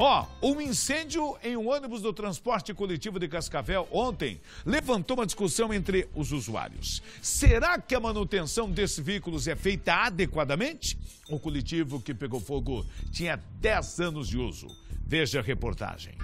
Ó, um incêndio em um ônibus do transporte coletivo de Cascavel ontem levantou uma discussão entre os usuários. Será que a manutenção desses veículos é feita adequadamente? O coletivo que pegou fogo tinha 10 anos de uso. Veja a reportagem.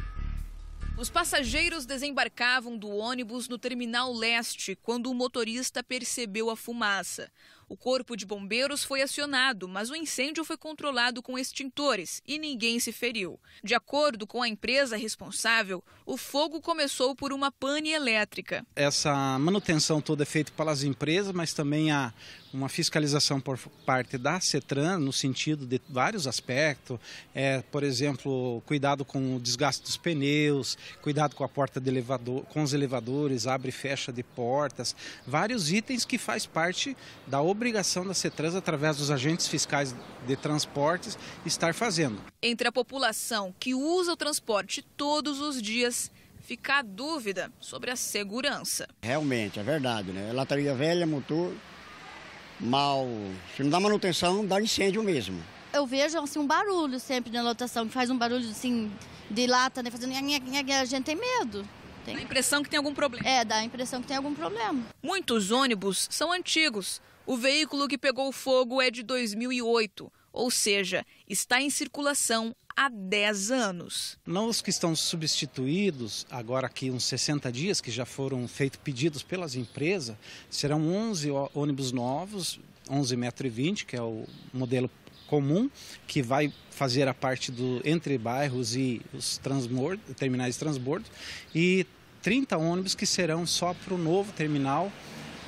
Os passageiros desembarcavam do ônibus no terminal leste quando o motorista percebeu a fumaça. O corpo de bombeiros foi acionado, mas o incêndio foi controlado com extintores e ninguém se feriu. De acordo com a empresa responsável, o fogo começou por uma pane elétrica. Essa manutenção toda é feita pelas empresas, mas também há uma fiscalização por parte da CETRAN no sentido de vários aspectos, é, por exemplo, cuidado com o desgaste dos pneus, cuidado com a porta de elevador, com os elevadores, abre e fecha de portas, vários itens que faz parte da da CETRAN através dos agentes fiscais de transportes estar fazendo. Entre a população que usa o transporte todos os dias fica a dúvida sobre a segurança. Realmente, é verdade, né? Lataria velha, motor, mal. Se não dá manutenção, dá incêndio mesmo. Eu vejo assim, um barulho sempre na lotação, que faz um barulho assim de lata, né? Fazendo a gente tem medo. Tem. Dá a impressão que tem algum problema. É, dá a impressão que tem algum problema. Muitos ônibus são antigos. O veículo que pegou fogo é de 2008, ou seja, está em circulação há 10 anos. Não os que estão substituídos, agora aqui uns 60 dias, que já foram feitos pedidos pelas empresas, serão 11 ônibus novos, 11,20 metros, que é o modelo comum, que vai fazer a parte do entre bairros e os transbordo, terminais de transbordo, e 30 ônibus que serão só para o novo terminal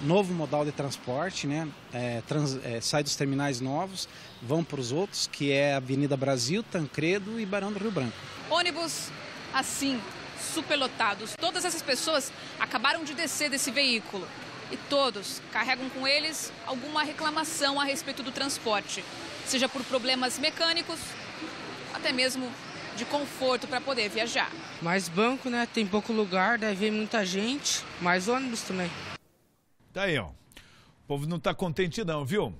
novo modal de transporte, né? É, trans, é, sai dos terminais novos, vão para os outros, que é Avenida Brasil, Tancredo e Barão do Rio Branco. Ônibus assim, superlotados. Todas essas pessoas acabaram de descer desse veículo e todos carregam com eles alguma reclamação a respeito do transporte, seja por problemas mecânicos, até mesmo de conforto para poder viajar. Mais banco, né? Tem pouco lugar, deve vir muita gente, mais ônibus também. Tá aí, ó. O povo não está contente não, viu?